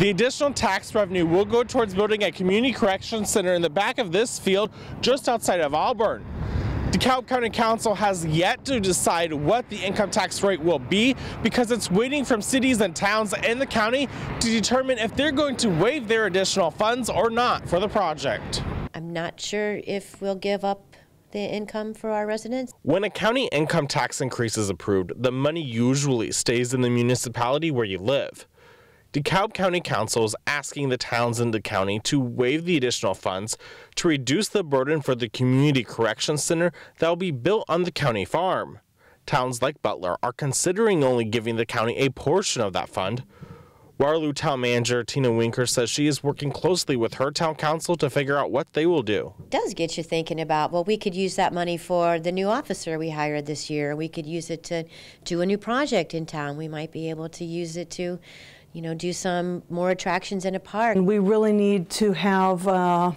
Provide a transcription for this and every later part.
The additional tax revenue will go towards building a community correction center in the back of this field just outside of Auburn. DeKalb County Council has yet to decide what the income tax rate will be because it's waiting from cities and towns in the county to determine if they're going to waive their additional funds or not for the project. I'm not sure if we'll give up the income for our residents. When a county income tax increase is approved, the money usually stays in the municipality where you live. DeKalb County Council is asking the towns in the county to waive the additional funds to reduce the burden for the community correction center that will be built on the county farm. Towns like Butler are considering only giving the county a portion of that fund. Waterloo Town Manager Tina Winker says she is working closely with her town council to figure out what they will do. It does get you thinking about, well, we could use that money for the new officer we hired this year. We could use it to do a new project in town. We might be able to use it to, you know, do some more attractions in a park. We really need to have uh,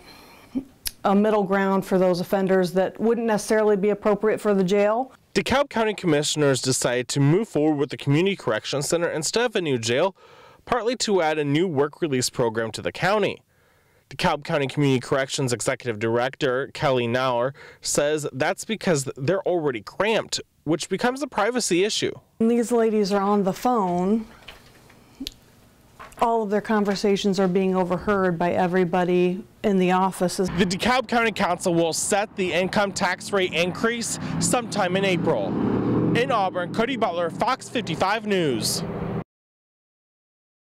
a middle ground for those offenders that wouldn't necessarily be appropriate for the jail. DeKalb County Commissioners decided to move forward with the Community Correction Center instead of a new jail, partly to add a new work release program to the county. The DeKalb County Community Corrections Executive Director Kelly Nauer says that's because they're already cramped, which becomes a privacy issue. These ladies are on the phone, all of their conversations are being overheard by everybody in the offices. The DeKalb County Council will set the income tax rate increase sometime in April. In Auburn, Cody Butler, Fox 55 News.